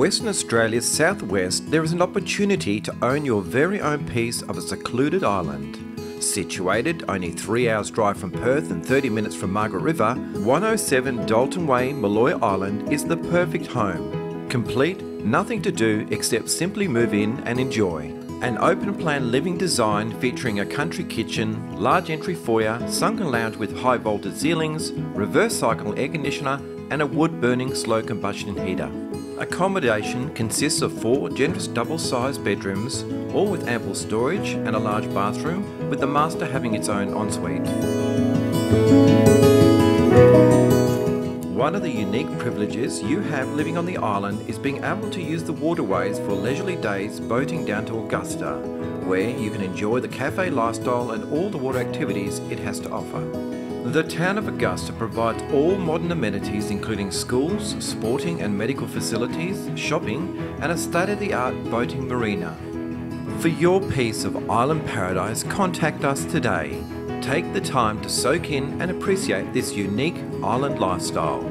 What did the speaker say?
Western Australia's southwest, there is an opportunity to own your very own piece of a secluded island. Situated only 3 hours drive from Perth and 30 minutes from Margaret River, 107 Dalton Way, Molloy Island is the perfect home. Complete, nothing to do except simply move in and enjoy. An open plan living design featuring a country kitchen, large entry foyer, sunken lounge with high vaulted ceilings, reverse cycle air conditioner, and a wood burning slow combustion heater. Accommodation consists of four generous double sized bedrooms, all with ample storage and a large bathroom, with the master having its own ensuite. One of the unique privileges you have living on the island is being able to use the waterways for leisurely days boating down to Augusta, where you can enjoy the cafe lifestyle and all the water activities it has to offer. The town of Augusta provides all modern amenities including schools, sporting and medical facilities, shopping, and a state-of-the-art boating marina. For your piece of island paradise, contact us today. Take the time to soak in and appreciate this unique island lifestyle.